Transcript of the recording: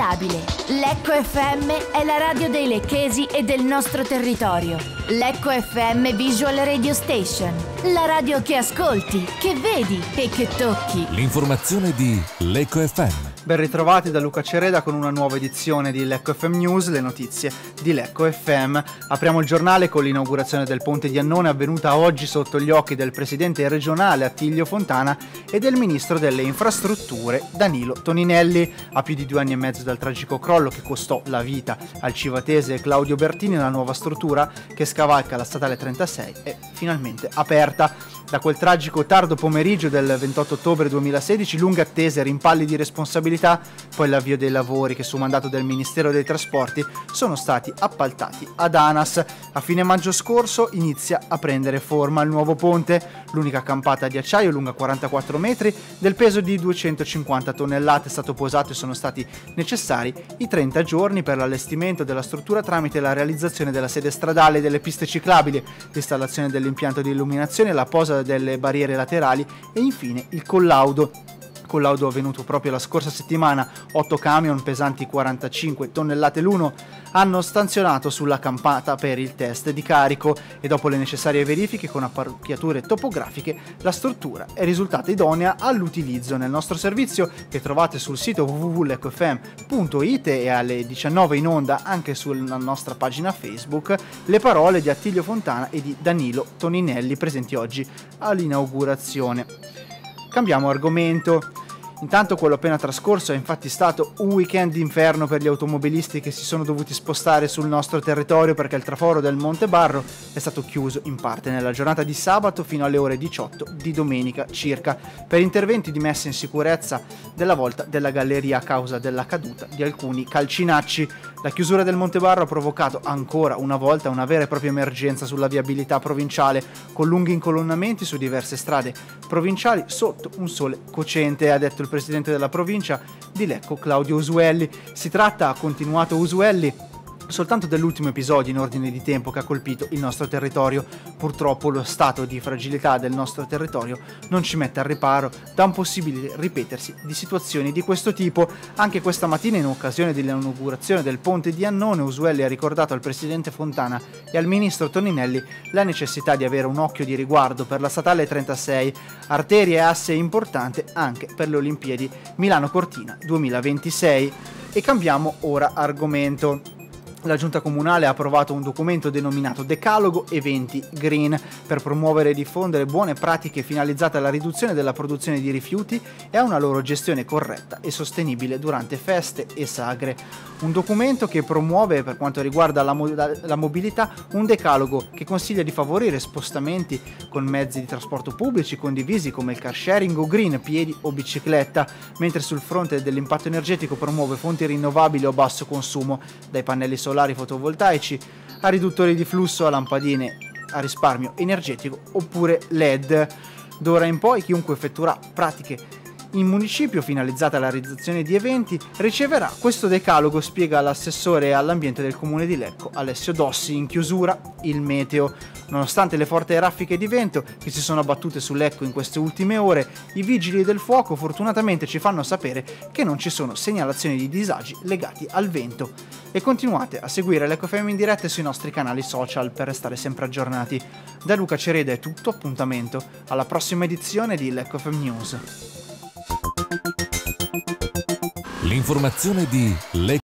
inabitabile. Lecco FM è la radio dei lecchesi e del nostro territorio. Lecco FM Visual Radio Station, la radio che ascolti, che vedi e che tocchi. L'informazione di Lecco FM. Ben ritrovati da Luca Cereda con una nuova edizione di Lecco FM News, le notizie di Lecco FM. Apriamo il giornale con l'inaugurazione del ponte di Annone avvenuta oggi sotto gli occhi del presidente regionale Attilio Fontana e del ministro delle infrastrutture Danilo Toninelli. A più di due anni e mezzo dal tragico crollo che costò la vita al civatese Claudio Bertini, la nuova struttura che scavalca la statale 36 è finalmente aperta. Da quel tragico tardo pomeriggio del 28 ottobre 2016, lunghe attese, rimpalli di responsabilità, poi l'avvio dei lavori che su mandato del Ministero dei Trasporti sono stati appaltati ad ANAS. A fine maggio scorso inizia a prendere forma il nuovo ponte, l'unica campata di acciaio lunga 44 metri, del peso di 250 tonnellate, è stato posato e sono stati necessari i 30 giorni per l'allestimento della struttura tramite la realizzazione della sede stradale e delle piste ciclabili, l'installazione dell'impianto di illuminazione e la posa delle barriere laterali e infine il collaudo collaudo avvenuto proprio la scorsa settimana, 8 camion pesanti 45 tonnellate l'uno hanno stanzionato sulla campata per il test di carico e dopo le necessarie verifiche con apparecchiature topografiche la struttura è risultata idonea all'utilizzo nel nostro servizio che trovate sul sito www.lecofm.it e alle 19 in onda anche sulla nostra pagina Facebook le parole di Attilio Fontana e di Danilo Toninelli presenti oggi all'inaugurazione. Cambiamo argomento. Intanto quello appena trascorso è infatti stato un weekend d'inferno per gli automobilisti che si sono dovuti spostare sul nostro territorio perché il traforo del Monte Barro è stato chiuso in parte nella giornata di sabato fino alle ore 18 di domenica circa per interventi di messa in sicurezza della volta della galleria a causa della caduta di alcuni calcinacci. La chiusura del Monte Barro ha provocato ancora una volta una vera e propria emergenza sulla viabilità provinciale con lunghi incolonnamenti su diverse strade provinciali sotto un sole cocente, ha detto il presidente della provincia di Lecco Claudio Usuelli. Si tratta, ha continuato Usuelli, soltanto dell'ultimo episodio in ordine di tempo che ha colpito il nostro territorio. Purtroppo lo stato di fragilità del nostro territorio non ci mette al riparo da un possibile ripetersi di situazioni di questo tipo. Anche questa mattina in occasione dell'inaugurazione del ponte di Annone, Usuelli ha ricordato al presidente Fontana e al ministro Toninelli la necessità di avere un occhio di riguardo per la statale 36, arteria e asse importante anche per le Olimpiadi Milano-Cortina 2026. E cambiamo ora argomento la giunta comunale ha approvato un documento denominato Decalogo Eventi Green per promuovere e diffondere buone pratiche finalizzate alla riduzione della produzione di rifiuti e a una loro gestione corretta e sostenibile durante feste e sagre. Un documento che promuove per quanto riguarda la, mo- la mobilità un decalogo che consiglia di favorire spostamenti con mezzi di trasporto pubblici condivisi come il car sharing o green, piedi o bicicletta, mentre sul fronte dell'impatto energetico promuove fonti rinnovabili o basso consumo, dai pannelli solari fotovoltaici, a riduttori di flusso, a lampadine a risparmio energetico oppure LED. D'ora in poi chiunque effettuerà pratiche in municipio finalizzate alla realizzazione di eventi riceverà questo decalogo, spiega l'assessore all'ambiente del comune di Lecco, Alessio Dossi, in chiusura il meteo. Nonostante le forti raffiche di vento che si sono abbattute su Lecco in queste ultime ore, i vigili del fuoco fortunatamente ci fanno sapere che non ci sono segnalazioni di disagi legati al vento. E continuate a seguire Lecco FM in diretta sui nostri canali social per restare sempre aggiornati. Da Luca Cereda è tutto, appuntamento alla prossima edizione di Lecco FM News. L'informazione di Lecco